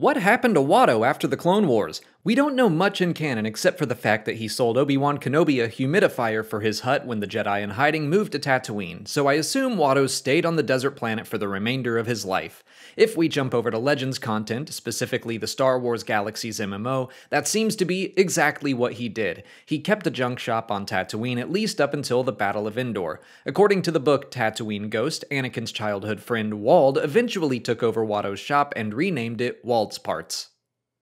What happened to Watto after the Clone Wars? We don't know much in canon except for the fact that he sold Obi-Wan Kenobi a humidifier for his hut when the Jedi in hiding moved to Tatooine, so I assume Watto stayed on the desert planet for the remainder of his life. If we jump over to Legends content, specifically the Star Wars Galaxies MMO, that seems to be exactly what he did. He kept a junk shop on Tatooine at least up until the Battle of Endor. According to the book Tatooine Ghost, Anakin's childhood friend Wald eventually took over Watto's shop and renamed it Wald's Parts.